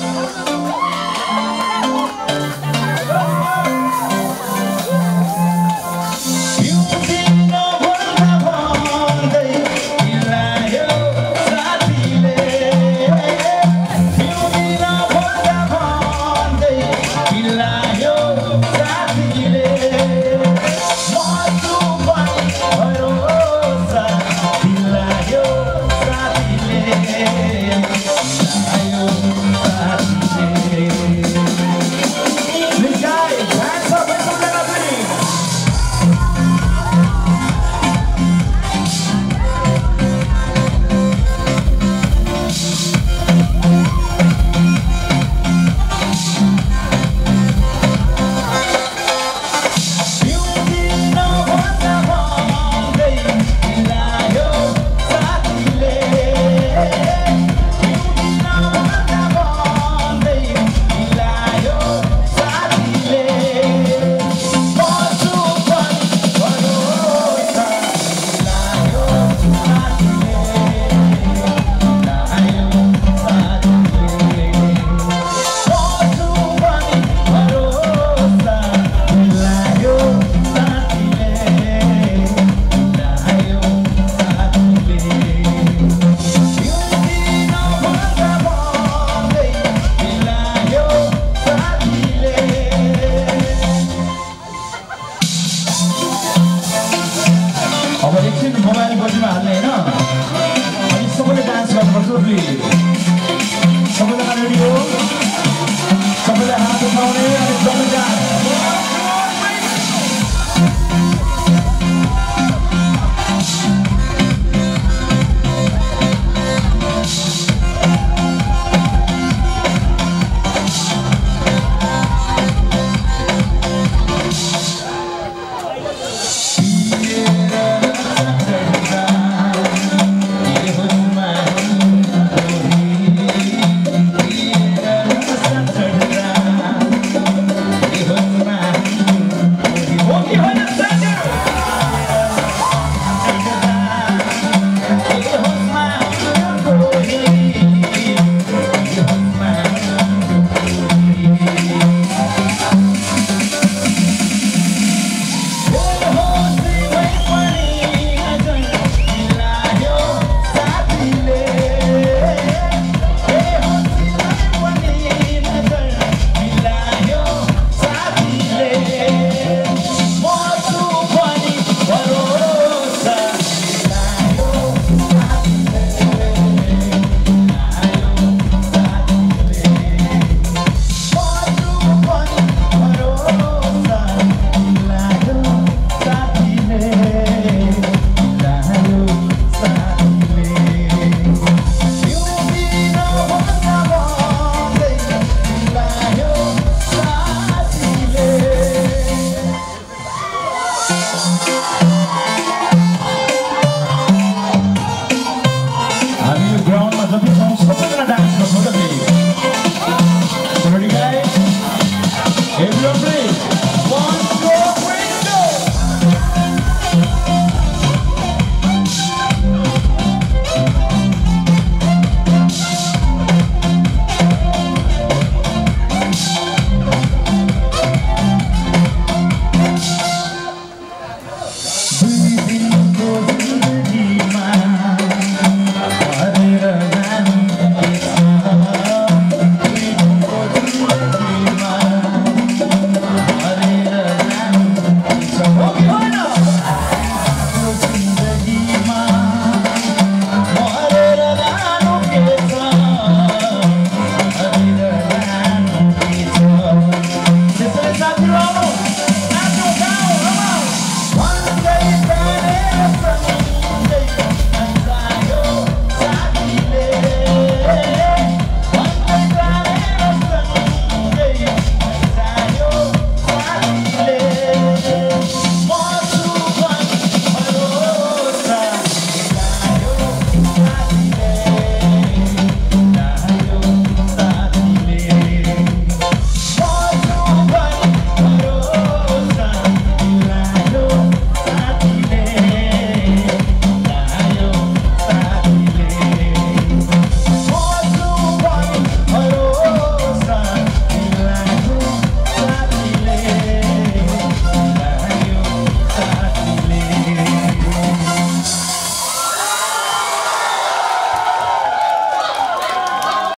Bye. Somebody dance one, what's?